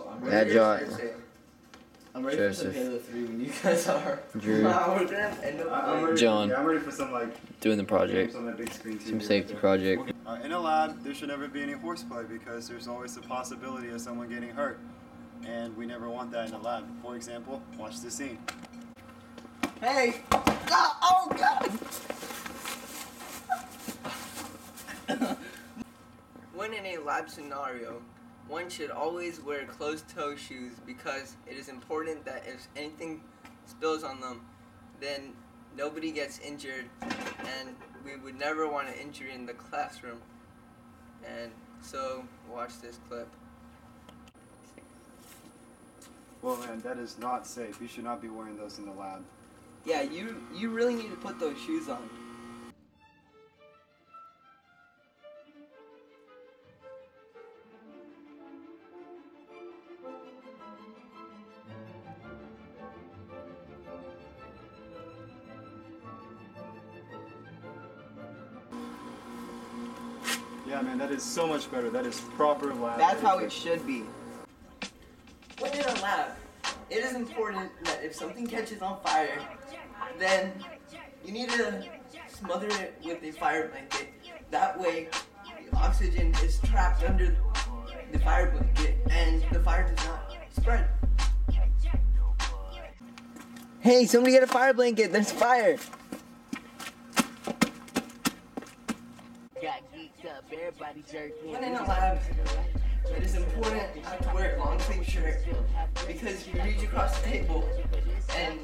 So I'm Yeah, Jon. I'm ready for some Joseph. Halo 3 when you guys are. Drew. Nah, we're gonna end up I- I'm ready, Jon. Yeah, I'm ready for some like Doing the project. games on that big screen TV. Some safety there. project. Uh, in a lab, there should never be any horseplay because there's always the possibility of someone getting hurt, and we never want that in a lab. For example, watch this scene. Hey! Ah, oh god! when in a lab scenario, one should always wear closed toe shoes because it is important that if anything spills on them, then nobody gets injured and we would never want an injury in the classroom. And so, watch this clip. Well, man, that is not safe. You should not be wearing those in the lab. Yeah, you you really need to put those shoes on. Yeah, man, that is so much better. That is proper lab. That's how it should be. When in a lab, it is important that if something catches on fire, then you need to smother it with a fire blanket. That way, the oxygen is trapped under the fire blanket and the fire does not spread. Hey, somebody get a fire blanket. There's fire. Got geeked up, everybody jerking. When in a lab, it is important not to wear a long sleeve shirt because if you reach across the table and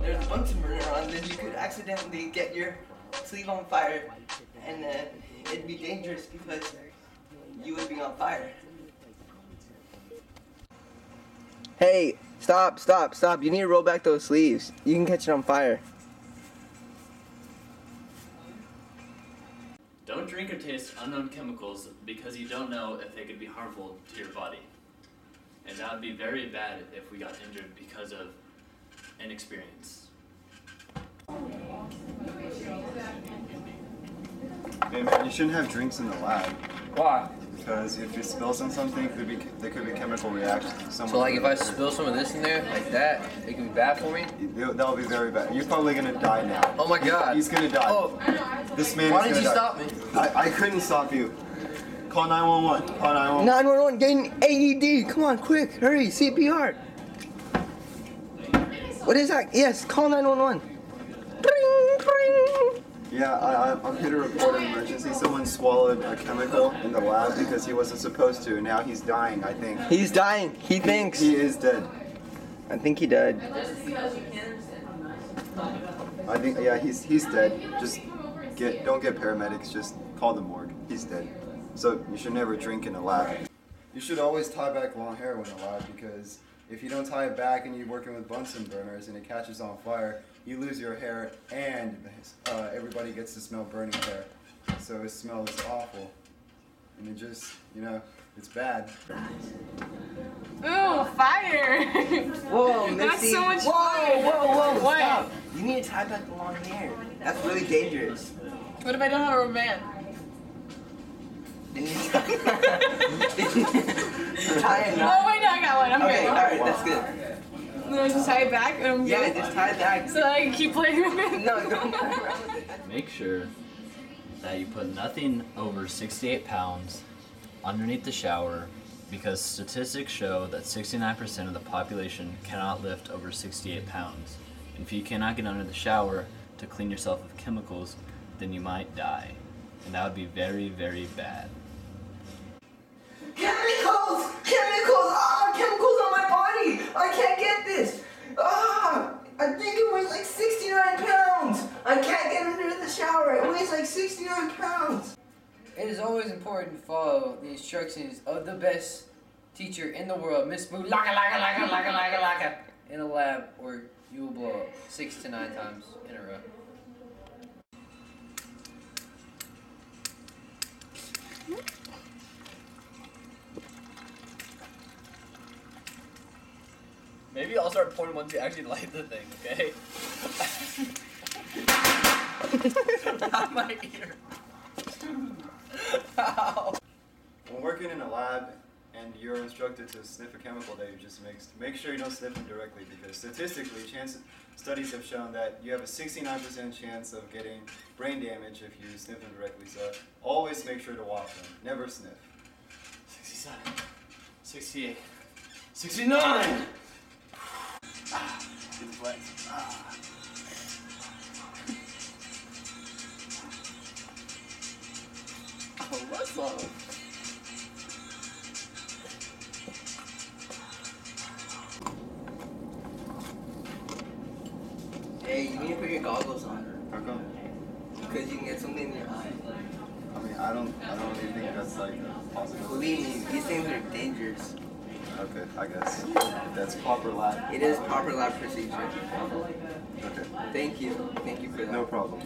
there's a Bunsen burner on, then you could accidentally get your sleeve on fire and uh, it'd be dangerous because you would be on fire. Hey, stop, stop, stop. You need to roll back those sleeves. You can catch it on fire. Don't drink or taste unknown chemicals because you don't know if they could be harmful to your body. And that would be very bad if we got injured because of inexperience. Hey, man, you shouldn't have drinks in the lab Why? Because if it spills on something, could be there could be chemical reaction. Someone So like if I spill some of this in there, like that, it could be bad for me? That'll be very bad. You're probably gonna die now. Oh my god. He's gonna die. Oh, This man why is didn't you die. stop me? I, I couldn't stop you. Call 911. Call 911. 911, getting AED. Come on, quick, hurry, CPR. What is that? Yes, call 911. Yeah, I, I- I'm here to report an emergency. Someone swallowed a chemical in the lab because he wasn't supposed to. Now he's dying, I think. He's dying. He thinks. He is dead. I think he died. I think, yeah, he's he's dead. Just get, don't get paramedics. Just call the morgue. He's dead. So you should never drink in a lab. You should always tie back long hair when in a lab because if you don't tie it back and you're working with Bunsen burners and it catches on fire, you lose your hair and uh, everybody gets to smell burning hair. So it smells awful. And it just, you know, it's bad. Ooh, fire! Whoa, That's Missy. so much whoa, fun. whoa, whoa, What? stop. You need to tie back the long hair. That's really dangerous. what if I don't have a rubber band? Then you tie tie it Now. wait, no, I got one. I'm Okay, good. alright, that's good. No, just tie it back and I'm good. Yeah, just tie it back. So I can keep playing with it. No, don't go around with it. Make sure that you put nothing over 68 pounds underneath the shower because statistics show that 69% of the population cannot lift over 68 pounds. And if you cannot get under the shower to clean yourself of chemicals, then you might die. And that would be very, very bad. Chemicals! Chemicals! Chemicals on my body! I can't get this! Ah! I think it weighs like 69 pounds! I can't get under the shower. It weighs like 69 pounds. It is always important to follow the instructions of the best teacher in the world, Miss Boo Laka Laka Laka Laka Laka Laka in a lab or you will blow up six to nine times in a row. Maybe I'll start pouring once you actually light the thing, okay? Not my ear. Ow. When working in a lab and you're instructed to sniff a chemical that you just mixed, make sure you don't sniff them directly because statistically, chance, studies have shown that you have a 69% chance of getting brain damage if you sniff them directly. So always make sure to wash them. Never sniff. 67, 68, 69! Get the flex. Oh, what's up? Hey, you need to put your goggles on. How come? Because you can get something in your eye. I mean, I don't, I don't really think that's like a possibility. Believe me, these things are dangerous. Okay, I guess. That's proper lab. It is proper lab procedure. Okay. Thank you. Thank you for that. No problem.